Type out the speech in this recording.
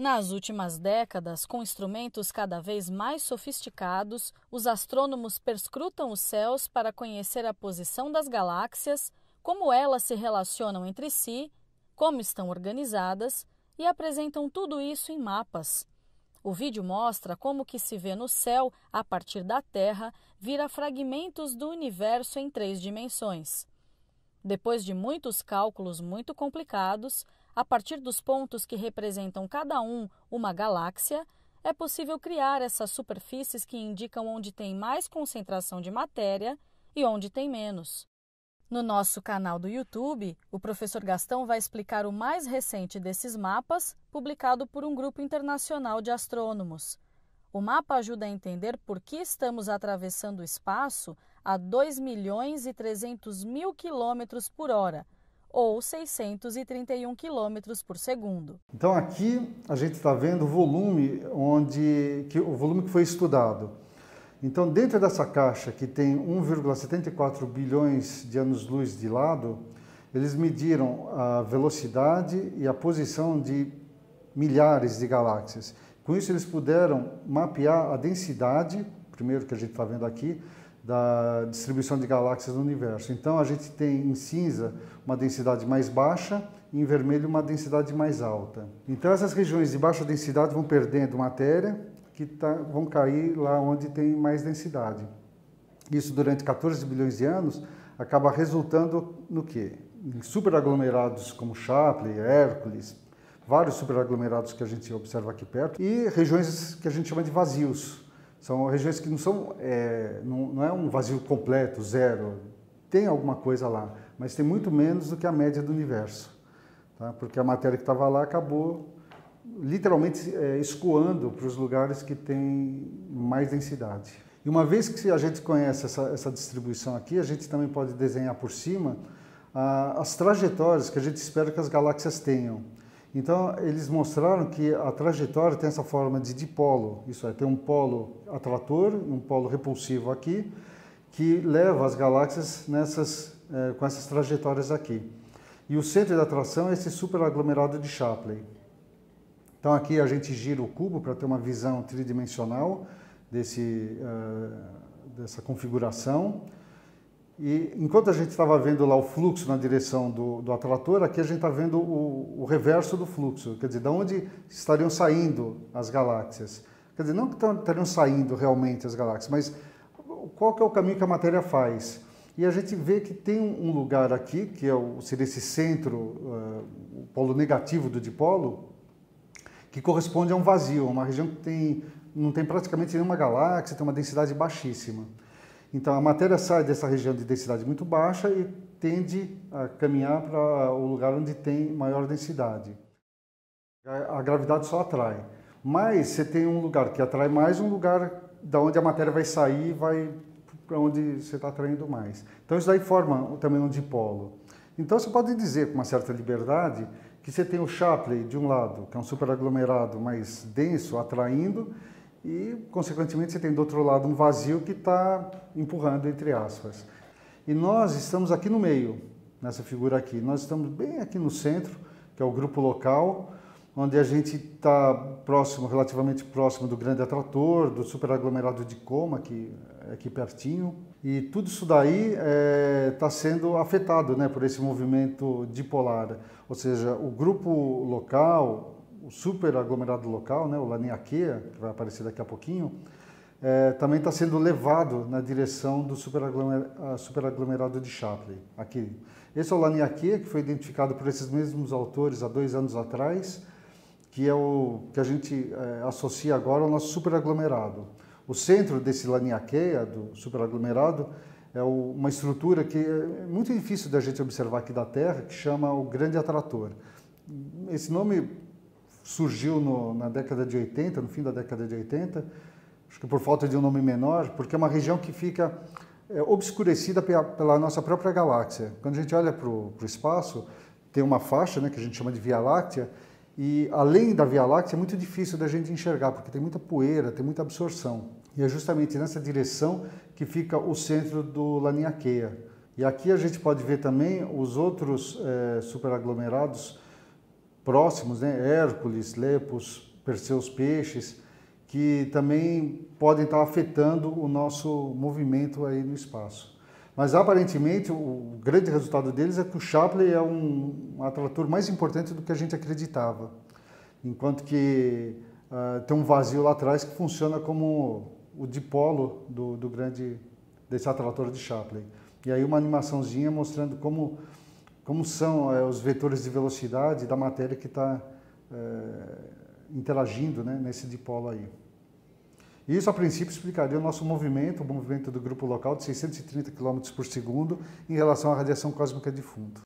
Nas últimas décadas, com instrumentos cada vez mais sofisticados, os astrônomos perscrutam os céus para conhecer a posição das galáxias, como elas se relacionam entre si, como estão organizadas e apresentam tudo isso em mapas. O vídeo mostra como que se vê no céu, a partir da Terra, vira fragmentos do universo em três dimensões. Depois de muitos cálculos muito complicados, a partir dos pontos que representam cada um uma galáxia, é possível criar essas superfícies que indicam onde tem mais concentração de matéria e onde tem menos. No nosso canal do YouTube, o professor Gastão vai explicar o mais recente desses mapas, publicado por um grupo internacional de astrônomos. O mapa ajuda a entender por que estamos atravessando o espaço a 2 milhões e 300 mil quilômetros por hora, ou 631 quilômetros por segundo. Então aqui a gente está vendo o volume onde que, o volume que foi estudado. Então dentro dessa caixa que tem 1,74 bilhões de anos-luz de lado, eles mediram a velocidade e a posição de milhares de galáxias. Com isso eles puderam mapear a densidade, primeiro que a gente está vendo aqui, da distribuição de galáxias no universo. Então a gente tem em cinza uma densidade mais baixa e em vermelho uma densidade mais alta. Então essas regiões de baixa densidade vão perdendo matéria que tá, vão cair lá onde tem mais densidade. Isso durante 14 bilhões de anos acaba resultando no quê? Em superaglomerados como Shapley, Hércules, vários superaglomerados que a gente observa aqui perto e regiões que a gente chama de vazios, são regiões que não são, é, não, não é um vazio completo, zero. Tem alguma coisa lá, mas tem muito menos do que a média do universo. Tá? Porque a matéria que estava lá acabou literalmente é, escoando para os lugares que têm mais densidade. E uma vez que a gente conhece essa, essa distribuição aqui, a gente também pode desenhar por cima ah, as trajetórias que a gente espera que as galáxias tenham. Então, eles mostraram que a trajetória tem essa forma de dipolo, isso é, tem um polo atrator um polo repulsivo aqui, que leva as galáxias nessas, é, com essas trajetórias aqui. E o centro de atração é esse superaglomerado de Shapley. Então, aqui a gente gira o cubo para ter uma visão tridimensional desse, uh, dessa configuração. E enquanto a gente estava vendo lá o fluxo na direção do, do atrator, aqui a gente está vendo o, o, reverso do fluxo, quer dizer, de onde estariam saindo as galáxias. Quer dizer, não que estariam saindo realmente as galáxias, mas qual que é o caminho que a matéria faz. E a gente vê que tem um lugar aqui, que é o, seria esse centro, uh, o polo negativo do dipolo, que corresponde a um vazio, uma região que tem, não tem praticamente nenhuma galáxia, tem uma densidade baixíssima. Então a matéria sai dessa região de densidade muito baixa e tende a caminhar para o lugar onde tem maior densidade. A gravidade só atrai. Mas você tem um lugar que atrai mais, um lugar da onde a matéria vai sair e vai para onde você está atraindo mais. Então isso daí forma também um dipolo. Então você pode dizer com uma certa liberdade que você tem o Shapley de um lado, que é um superaglomerado mais denso, atraindo, e, consequentemente, você tem do outro lado um vazio que está empurrando, entre aspas. E nós estamos aqui no meio, nessa figura aqui. Nós estamos bem aqui no centro, que é o grupo local, onde a gente está próximo, relativamente próximo do grande atrator, do superaglomerado de Coma, que é aqui pertinho. E tudo isso daí está é, tá sendo afetado né, por esse movimento dipolar. Ou seja, o grupo local, o superaglomerado local, né, o Laniakea, que vai aparecer daqui a pouquinho, é, também está sendo levado na direção do superaglomerado, de Shapley. Aqui. Esse é o Laniakea, que foi identificado por esses mesmos autores há dois anos atrás, que é o que a gente é, associa agora ao nosso superaglomerado. O centro desse Laniakea, do superaglomerado, é uma estrutura que é muito difícil da gente observar aqui da Terra, que chama o Grande Atrator. Esse nome surgiu no, na década de 80, no fim da década de 80, acho que por falta de um nome menor, porque é uma região que fica é, obscurecida pela, pela, nossa própria galáxia. Quando a gente olha para o espaço, tem uma faixa né, que a gente chama de Via Láctea, e além da Via Láctea é muito difícil da gente enxergar, porque tem muita poeira, tem muita absorção. E é justamente nessa direção que fica o centro do Laniakea. E aqui a gente pode ver também os outros é, superaglomerados próximos, né? Hércules, Lepus, Perseus peixes, que também podem estar afetando o nosso movimento aí no espaço. Mas aparentemente o grande resultado deles é que o Shapley é um, um atrator mais importante do que a gente acreditava, enquanto que uh, tem um vazio lá atrás que funciona como o dipolo do, do grande desse atrator de Shapley. E aí uma animaçãozinha mostrando como como são é, os vetores de velocidade da matéria que está é, interagindo né, nesse dipolo aí. Isso, a princípio, explicaria o nosso movimento, o movimento do grupo local de 630 km por segundo em relação à radiação cósmica de fundo.